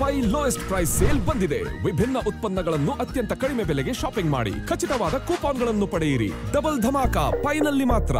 Pi lowest price sale ಬಂದಿದೆ. ವಿಭಿನ್ನ ಉತ್ಪನ್ನಗಳನ್ನು ಅತ್ಯಂತ ಕಡಿಮೆ ಬೆಲೆಗೆ ಶಾಪಿಂಗ್ ಮಾಡಿ. ಖಚಿತವಾದ ಕೂಪಾನ್ಗಳನ್ನು ಪಡೆಯಿರಿ. ಡಬಲ್ ಧಮಾಕ ಪೈನಲ್ಲಿ ಮಾತ್ರ.